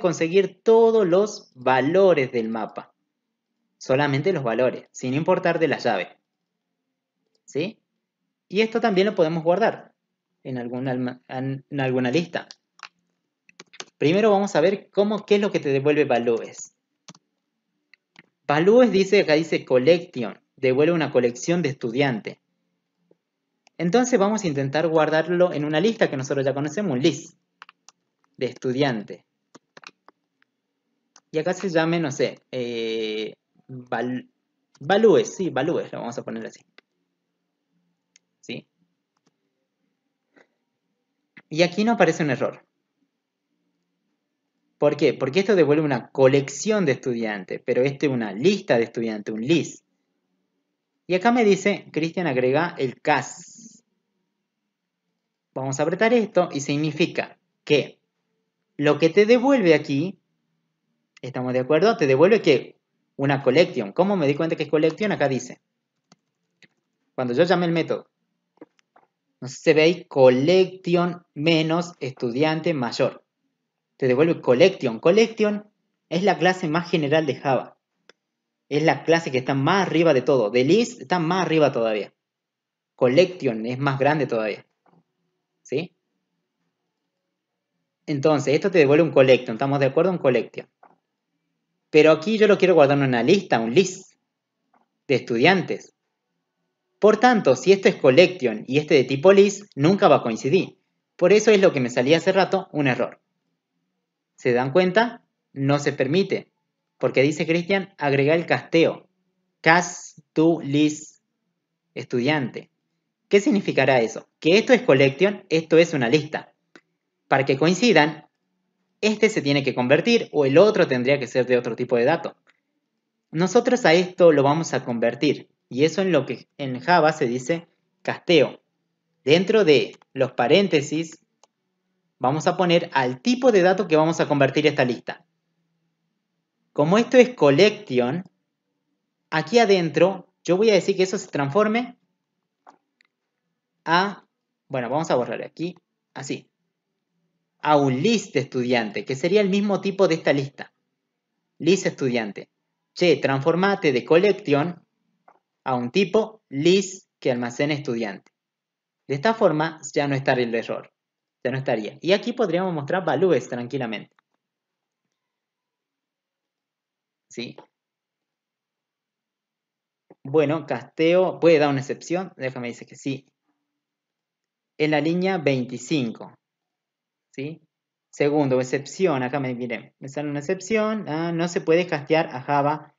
conseguir todos los valores del mapa. Solamente los valores, sin importar de la llave. ¿Sí? Y esto también lo podemos guardar en alguna, lista. Primero vamos a ver cómo, qué es lo que te devuelve values. Values dice, acá dice collection, devuelve una colección de estudiante. Entonces vamos a intentar guardarlo en una lista que nosotros ya conocemos, un list de estudiante. Y acá se llame, no sé, eh, values, sí, values, lo vamos a poner así. ¿Sí? Y aquí no aparece un error. ¿Por qué? Porque esto devuelve una colección de estudiantes, pero este es una lista de estudiantes, un list. Y acá me dice, Cristian agrega el CAS. Vamos a apretar esto y significa que lo que te devuelve aquí, ¿estamos de acuerdo? Te devuelve que una collection. ¿Cómo me di cuenta que es collection? Acá dice. Cuando yo llame el método. No sé si se ve ahí collection menos estudiante mayor te devuelve collection. Collection es la clase más general de Java. Es la clase que está más arriba de todo. De list está más arriba todavía. Collection es más grande todavía. ¿Sí? Entonces, esto te devuelve un collection. ¿Estamos de acuerdo? Un collection. Pero aquí yo lo quiero guardar en una lista, un list de estudiantes. Por tanto, si esto es collection y este de tipo list, nunca va a coincidir. Por eso es lo que me salía hace rato, un error. ¿Se dan cuenta? No se permite. Porque dice Cristian, agrega el casteo. Cast to list estudiante. ¿Qué significará eso? Que esto es collection, esto es una lista. Para que coincidan, este se tiene que convertir o el otro tendría que ser de otro tipo de dato. Nosotros a esto lo vamos a convertir y eso en lo que en Java se dice casteo. Dentro de los paréntesis vamos a poner al tipo de dato que vamos a convertir esta lista. Como esto es collection, aquí adentro yo voy a decir que eso se transforme a, bueno, vamos a borrar aquí, así, a un list estudiante, que sería el mismo tipo de esta lista. List estudiante. Che, transformate de collection a un tipo list que almacene estudiante. De esta forma ya no estaría el error ya no estaría. Y aquí podríamos mostrar values tranquilamente. ¿Sí? Bueno, casteo puede dar una excepción. Déjame decir que sí. En la línea 25. ¿Sí? Segundo, excepción. Acá me miren, me sale una excepción. Ah, no se puede castear a Java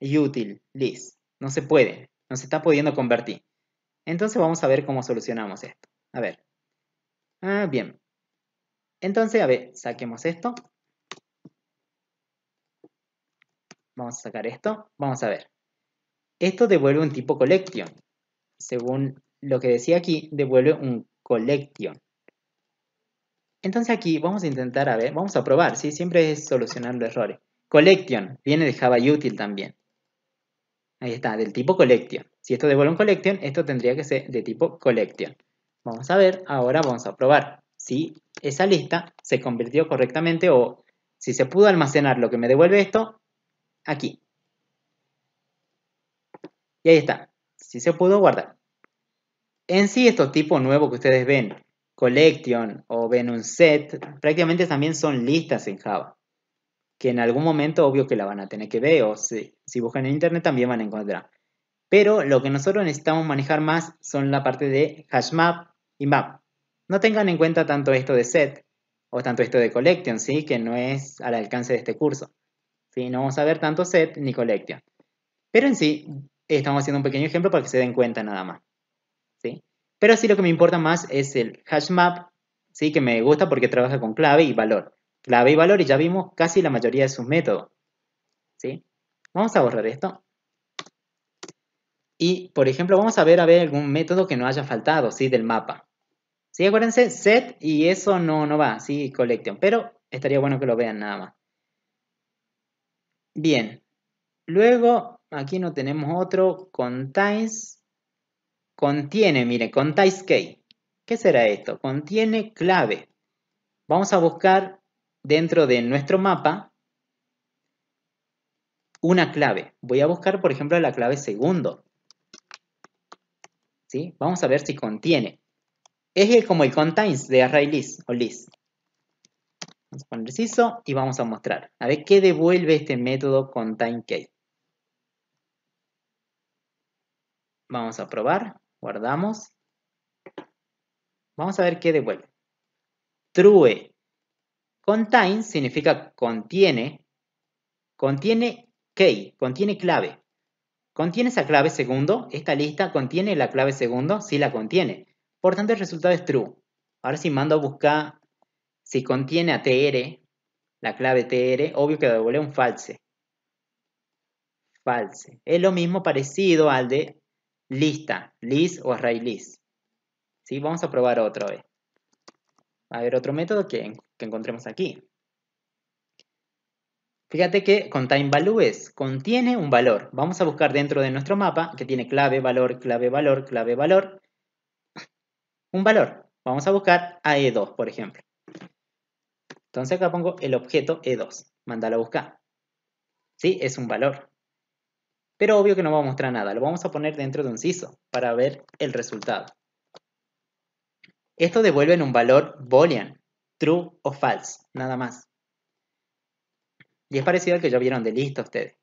util list. No se puede. No se está pudiendo convertir. Entonces vamos a ver cómo solucionamos esto. A ver. Ah, bien. Entonces, a ver, saquemos esto. Vamos a sacar esto. Vamos a ver. Esto devuelve un tipo collection. Según lo que decía aquí, devuelve un collection. Entonces aquí vamos a intentar, a ver, vamos a probar, ¿sí? Siempre es solucionar los errores. Collection, viene de Java Util también. Ahí está, del tipo collection. Si esto devuelve un collection, esto tendría que ser de tipo collection. Vamos a ver, ahora vamos a probar si esa lista se convirtió correctamente o si se pudo almacenar lo que me devuelve esto aquí. Y ahí está, si se pudo guardar. En sí estos tipos nuevos que ustedes ven, collection o ven un set, prácticamente también son listas en Java. Que en algún momento obvio que la van a tener que ver o si, si buscan en internet también van a encontrar. Pero lo que nosotros necesitamos manejar más son la parte de hashmap y map. No tengan en cuenta tanto esto de set o tanto esto de collection, ¿sí? que no es al alcance de este curso. ¿sí? No vamos a ver tanto set ni collection. Pero en sí, estamos haciendo un pequeño ejemplo para que se den cuenta nada más. ¿sí? Pero sí lo que me importa más es el hash map, ¿sí? que me gusta porque trabaja con clave y valor. Clave y valor y ya vimos casi la mayoría de sus métodos. ¿sí? Vamos a borrar esto. Y, por ejemplo, vamos a ver a ver algún método que no haya faltado, ¿sí? Del mapa. Sí, acuérdense, set y eso no, no va, sí, collection. Pero estaría bueno que lo vean nada más. Bien. Luego, aquí no tenemos otro. Contains. Contiene, mire, contains key. ¿Qué será esto? Contiene clave. Vamos a buscar dentro de nuestro mapa una clave. Voy a buscar, por ejemplo, la clave segundo. ¿Sí? Vamos a ver si contiene. Es como el contains de ArrayList o list. Vamos a poner CISO y vamos a mostrar. A ver qué devuelve este método containKey. Vamos a probar. Guardamos. Vamos a ver qué devuelve. True. Contain significa contiene. Contiene key, contiene clave. ¿Contiene esa clave segundo? ¿Esta lista contiene la clave segundo? Sí la contiene. Por tanto, el resultado es true. Ahora si mando a buscar si contiene a tr, la clave tr, obvio que devuelve un false. False. Es lo mismo parecido al de lista, list o array list. ¿Sí? Vamos a probar otra vez. A haber otro método que, que encontremos aquí. Fíjate que contain values contiene un valor. Vamos a buscar dentro de nuestro mapa que tiene clave, valor, clave, valor, clave, valor. Un valor. Vamos a buscar a E2, por ejemplo. Entonces acá pongo el objeto E2. Mándalo a buscar. ¿Sí? Es un valor. Pero obvio que no va a mostrar nada. Lo vamos a poner dentro de un CISO para ver el resultado. Esto devuelve en un valor boolean, true o false, nada más. Y es parecido al que ya vieron de listo ustedes.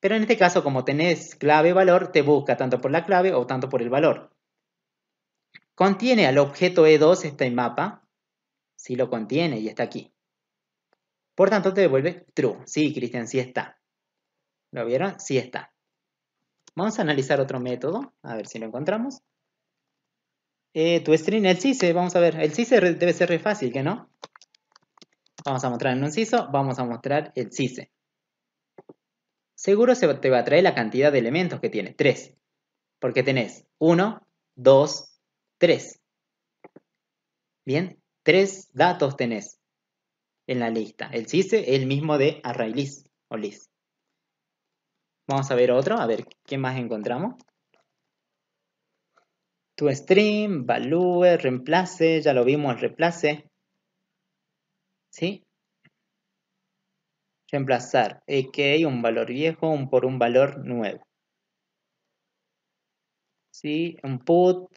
Pero en este caso, como tenés clave valor, te busca tanto por la clave o tanto por el valor. ¿Contiene al objeto E2 este mapa? Sí lo contiene y está aquí. Por tanto, te devuelve true. Sí, Cristian, sí está. ¿Lo vieron? Sí está. Vamos a analizar otro método, a ver si lo encontramos. Eh, tu string, el CISE, vamos a ver. El CISE debe ser re fácil, ¿que no? Vamos a mostrar en un CISO, vamos a mostrar el CISE. Seguro se te va a traer la cantidad de elementos que tiene, 3. Porque tenés 1, 2, 3. Bien, 3 datos tenés en la lista. El CISE es el mismo de ArrayList o list. Vamos a ver otro, a ver qué más encontramos. Tu stream, value, reemplace, ya lo vimos reemplace. ¿Sí? Reemplazar hay un valor viejo por un valor nuevo. ¿Sí? Un put.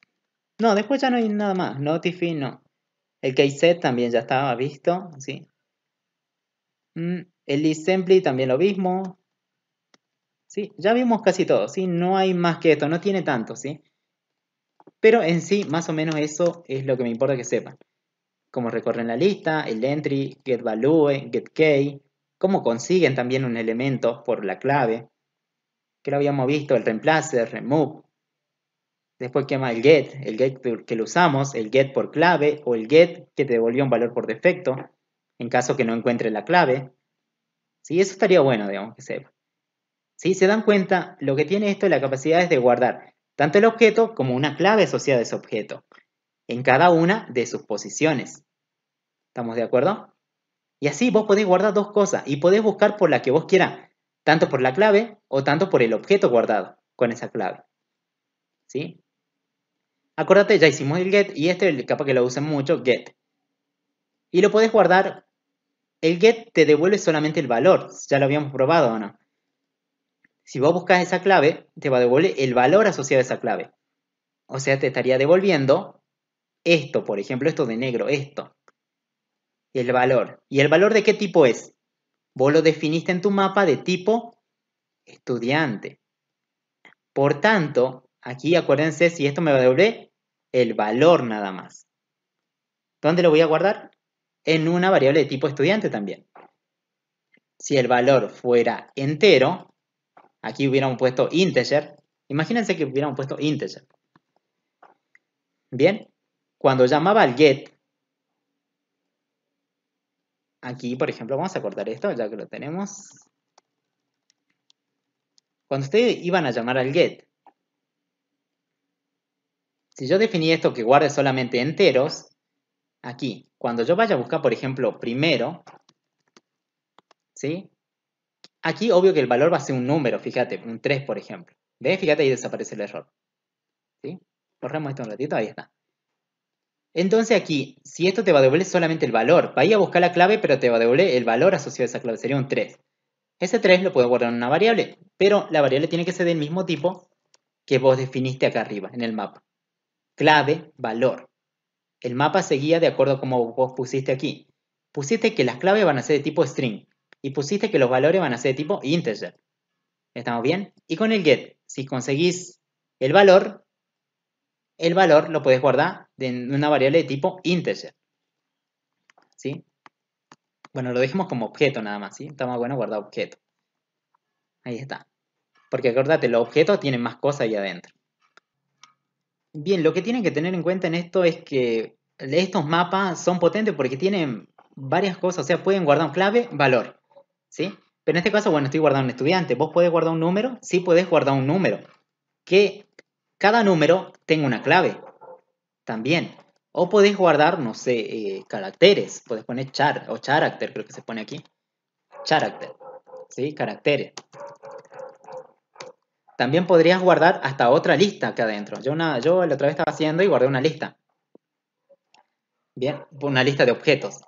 No, después ya no hay nada más. Notify, no. El set también ya estaba visto. ¿sí? Mm, el assembly también lo mismo. Ya vimos casi todo. ¿sí? No hay más que esto. No tiene tanto. ¿sí? Pero en sí, más o menos eso es lo que me importa que sepan. Cómo recorren la lista, el entry, get value, get key, cómo consiguen también un elemento por la clave, que lo habíamos visto, el reemplace, el remove. Después quema el get, el get que lo usamos, el get por clave o el get que te devolvió un valor por defecto, en caso que no encuentre la clave. Sí, eso estaría bueno, digamos, que sepa. Si se dan cuenta, lo que tiene esto es la capacidad de guardar tanto el objeto como una clave asociada a ese objeto, en cada una de sus posiciones. ¿Estamos de acuerdo? Y así vos podés guardar dos cosas y podés buscar por la que vos quieras, tanto por la clave o tanto por el objeto guardado con esa clave. ¿Sí? Acuérdate, ya hicimos el get y este capaz que lo usen mucho, get. Y lo podés guardar, el get te devuelve solamente el valor, ya lo habíamos probado o no. Si vos buscas esa clave, te va a devolver el valor asociado a esa clave. O sea, te estaría devolviendo esto, por ejemplo, esto de negro, esto. El valor. ¿Y el valor de qué tipo es? Vos lo definiste en tu mapa de tipo estudiante. Por tanto, aquí acuérdense si esto me va a devolver el valor nada más. ¿Dónde lo voy a guardar? En una variable de tipo estudiante también. Si el valor fuera entero, Aquí hubiéramos puesto integer. Imagínense que hubiéramos puesto integer. Bien, cuando llamaba al get, aquí por ejemplo, vamos a cortar esto ya que lo tenemos. Cuando ustedes iban a llamar al get, si yo definí esto que guarde solamente enteros, aquí, cuando yo vaya a buscar, por ejemplo, primero, ¿sí? Aquí obvio que el valor va a ser un número, fíjate, un 3 por ejemplo. ¿Ves? Fíjate ahí desaparece el error. ¿Sí? Corremos esto un ratito, ahí está. Entonces aquí, si esto te va a devolver solamente el valor, va a ir a buscar la clave, pero te va a devolver el valor asociado a esa clave, sería un 3. Ese 3 lo puedo guardar en una variable, pero la variable tiene que ser del mismo tipo que vos definiste acá arriba, en el mapa. Clave, valor. El mapa seguía de acuerdo a como vos pusiste aquí. Pusiste que las claves van a ser de tipo string y pusiste que los valores van a ser de tipo integer. ¿Estamos bien? Y con el get, si conseguís el valor, el valor lo puedes guardar en una variable de tipo integer. ¿Sí? Bueno, lo dejemos como objeto nada más, ¿sí? Está más bueno guardar objeto. Ahí está. Porque acuérdate, los objetos tienen más cosas ahí adentro. Bien, lo que tienen que tener en cuenta en esto es que estos mapas son potentes porque tienen varias cosas. O sea, pueden guardar un clave, valor. Pero en este caso, bueno, estoy guardando un estudiante. ¿Vos podés guardar un número? Sí, podés guardar un número. Que cada número tenga una clave. También. O podés guardar, no sé, eh, caracteres. Podés poner char o character, creo que se pone aquí. Character. ¿Sí? Caracteres. También podrías guardar hasta otra lista acá adentro. Yo, una, yo la otra vez estaba haciendo y guardé una lista. Bien, una lista de objetos.